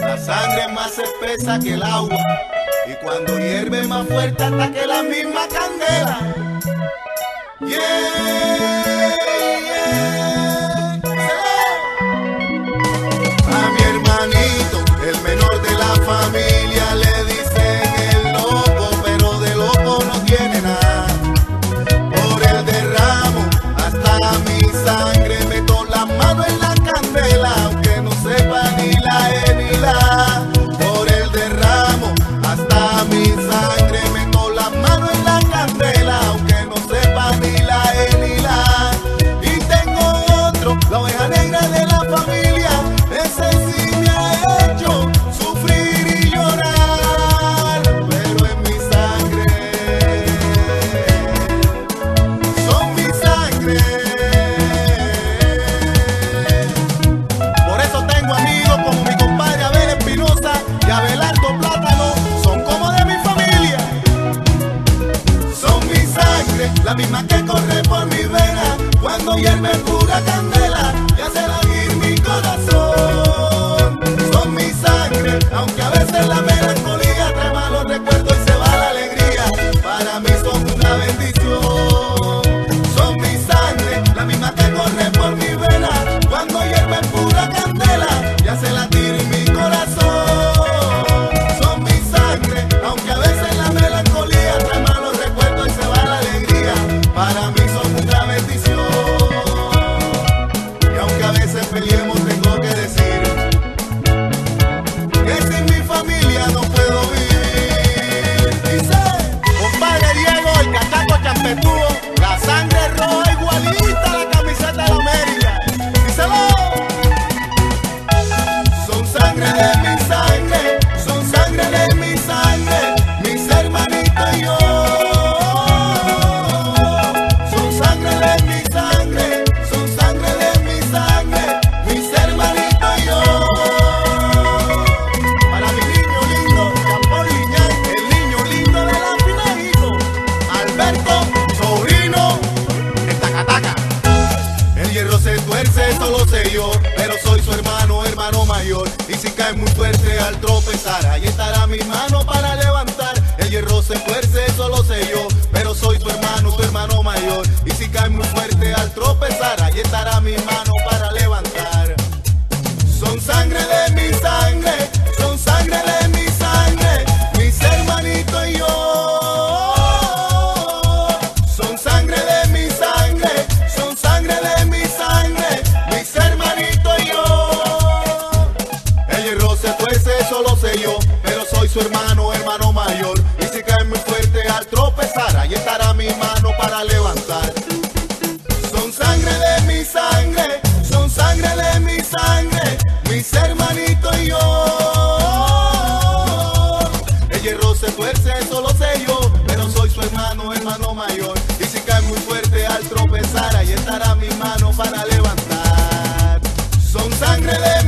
La sangre es más espesa que el agua. Y cuando hierve más fuerte hasta que la misma candela. Yeah, yeah. A mi hermanito, el menor de la familia, le dicen el loco, pero de loco no tiene nada. Por el derramo, hasta mi sangre, la misma que corre por mi vena cuando hierve pura candela y hace latir mi corazón. Son mi sangre, aunque a veces la melancolía trae malos recuerdos y se va la alegría. Para mí son una bendición. Hierro se tuerce, eso lo sé yo, pero soy su hermano, hermano mayor. Y si cae muy fuerte al tropezar, ahí estará mi mano para levantar. El hierro se tuerce, eso lo sé yo, pero soy su hermano, su hermano mayor. Y si cae muy fuerte al tropezar, ahí estará mi mano eso lo sé yo, pero soy su hermano, hermano mayor. Y si cae muy fuerte al tropezar, ahí estará mi mano para levantar. Son sangre de mi sangre, son sangre de mi sangre, mis hermanitos y yo. El hierro se tuerce, eso lo sé yo, pero soy su hermano, hermano mayor. Y si cae muy fuerte al tropezar, ahí estará mi mano para levantar. Son sangre de